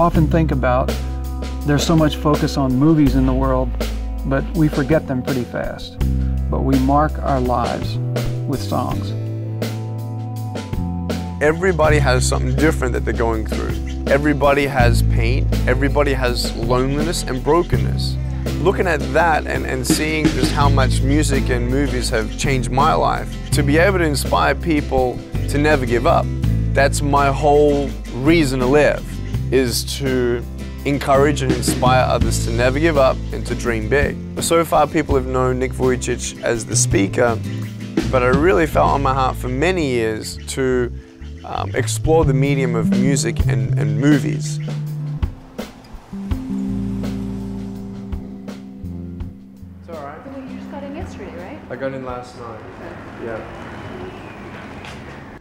often think about there's so much focus on movies in the world, but we forget them pretty fast. But we mark our lives with songs. Everybody has something different that they're going through. Everybody has pain, everybody has loneliness and brokenness. Looking at that and, and seeing just how much music and movies have changed my life, to be able to inspire people to never give up, that's my whole reason to live, is to encourage and inspire others to never give up and to dream big. So far people have known Nick Vujicic as the speaker, but I really felt on my heart for many years to um, explore the medium of music and, and movies. It's alright. You just got in yesterday, right? I got in last night. Yeah.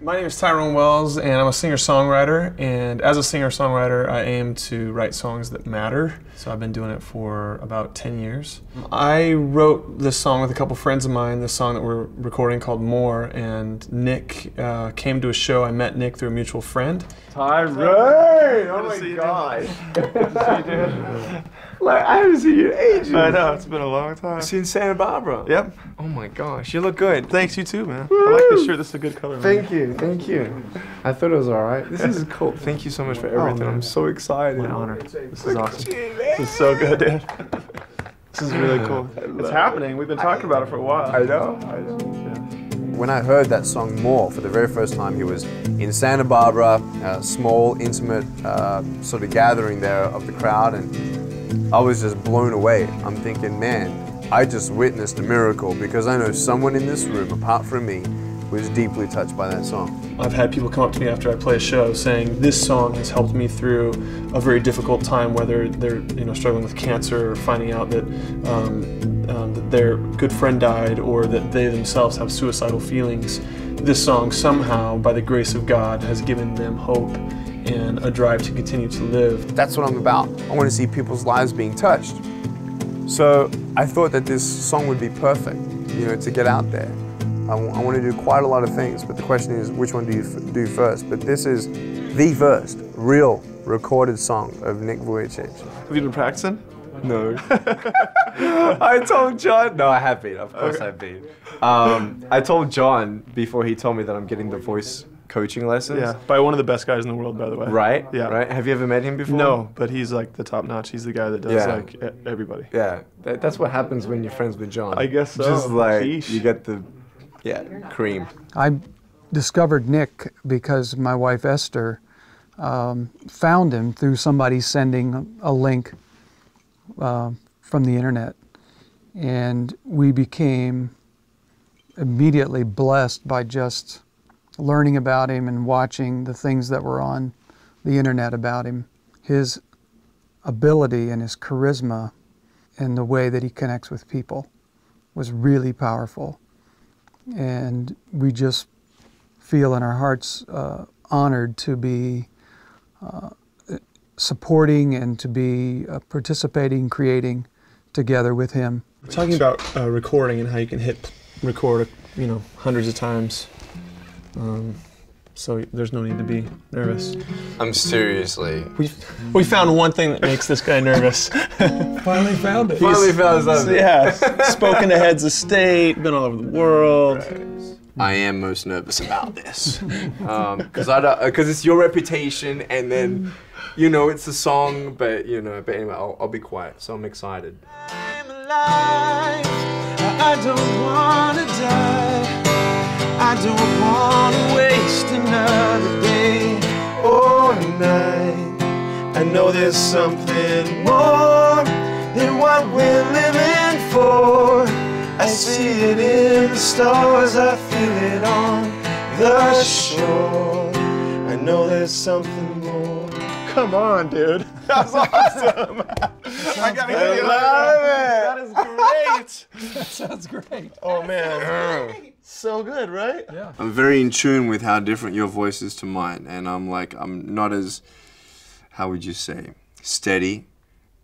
My name is Tyrone Wells, and I'm a singer songwriter. And as a singer songwriter, I aim to write songs that matter. So I've been doing it for about 10 years. I wrote this song with a couple friends of mine, this song that we're recording called More. And Nick uh, came to a show. I met Nick through a mutual friend. Tyrone! Oh my god. Like, I haven't seen you in ages. I know, it's been a long time. It's in Santa Barbara. Yep. Oh my gosh, you look good. Thanks, you too, man. I like this shirt. This is a good color. man. Thank you, thank you. I thought it was alright. This is cool. Thank you so much for everything. man. I'm so excited. My honor. This is awesome. This is so good, dude. This is really cool. It's happening. We've been talking about it for a while. I know, I know. When I heard that song More for the very first time, he was in Santa Barbara, a small, intimate uh, sort of gathering there of the crowd, and I was just blown away. I'm thinking, man, I just witnessed a miracle because I know someone in this room, apart from me, was deeply touched by that song. I've had people come up to me after I play a show saying this song has helped me through a very difficult time, whether they're you know struggling with cancer or finding out that, um, um, that their good friend died or that they themselves have suicidal feelings. This song somehow, by the grace of God, has given them hope and a drive to continue to live. That's what I'm about. I want to see people's lives being touched. So I thought that this song would be perfect, you know, to get out there. I, want to do quite a lot of things, but the question is, which one do you f- do first? But this is the first real recorded song of Nick Vujicic. Have you been practicing? No. I told Jon. No, I have been. Of course, I've been. Um, I told Jon before he told me that I'm getting the voice coaching lessons. Yeah. By one of the best guys in the world, by the way. Right. Yeah. Right. Have you ever met him before? No, but he's like the top notch. He's the guy that does Yeah. like e- everybody. Yeah. That, that's what happens when you're friends with Jon. I guess so. Just like Sheesh. you get the, yeah, cream. I discovered Nick because my wife Esther um, found him through somebody sending a link uh, from the internet. And we became immediately blessed by just learning about him and watching the things that were on the internet about him. His ability and his charisma and the way that he connects with people was really powerful and we just feel in our hearts uh, honored to be uh, supporting and to be uh, participating, creating together with him. Talking about uh, recording and how you can hit record, you know, hundreds of times. Um, so there's no need to be nervous. I'm seriously. We we found one thing that makes this guy nervous. Finally found it. Finally found something. yeah, spoken to heads of state, been all over the world. I am most nervous about this um, because I because uh, it's your reputation and then you know it's a song but you know but anyway I'll, I'll be quiet so I'm excited. I'm alive. I don't wanna waste another day or night. I know there's something more than what we're living for. I see it in the stars, I feel it on the shore. I know there's something more. Come on, dude. That's awesome. I gotta get you. That is great. That sounds great. Oh man. So good, right? Yeah. I'm very in tune with how different your voice is to mine and I'm like I'm not as how would you say steady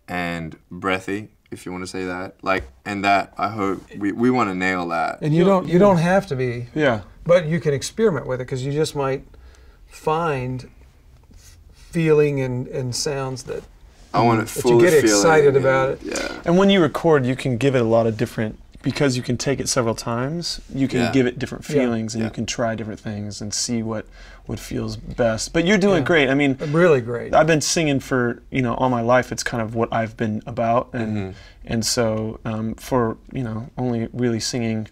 and breathy if you want to say that like and that I hope we, we want to nail that. And you don't you don't have to be, Yeah. but you can experiment with it because you just might find feeling and, and sounds that I want it that you get excited and- about it. Yeah. And when you record, you can give it a lot of different because you can take it several times. You can Yeah. give it different Yeah. feelings, and Yeah. you can try different things and see what what feels best. But you're doing Yeah. great. I mean, Really great. I've been singing for you know all my life. It's kind of what I've been about, and and so um, for you know only really singing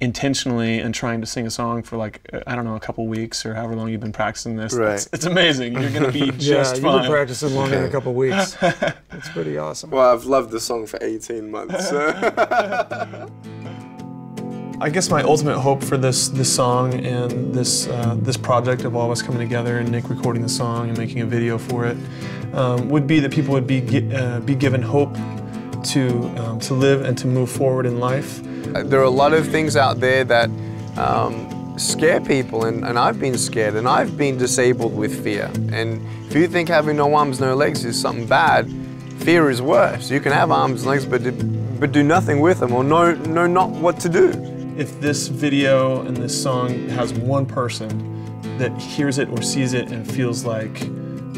intentionally and trying to sing a song for like I don't know a couple weeks or however long you've been practicing this. Right. It's, it's amazing. You're gonna be just yeah, just you've fine. been practicing longer than a couple weeks. It's pretty awesome. Well, I've loved the song for 18 months. So. I guess my ultimate hope for this this song and this uh, this project of all of us coming together and Nick recording the song and making a video for it um, would be that people would be uh, be given hope to um, to live and to move forward in life. There are a lot of things out there that um, scare people, and, and I've been scared, and I've been disabled with fear. And if you think having no arms, no legs is something bad, fear is worse. You can have arms and legs, but do, but do nothing with them, or know know not what to do. If this video and this song has one person that hears it or sees it and feels like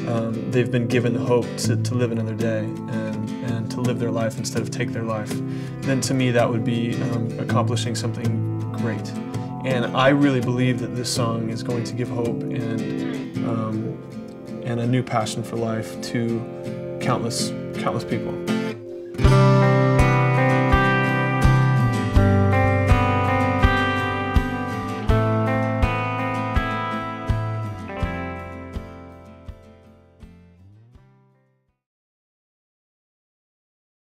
um, they've been given hope to, to live another day and, and to live their life instead of take their life, then to me that would be um, accomplishing something great. And I really believe that this song is going to give hope and um, and a new passion for life to countless countless people.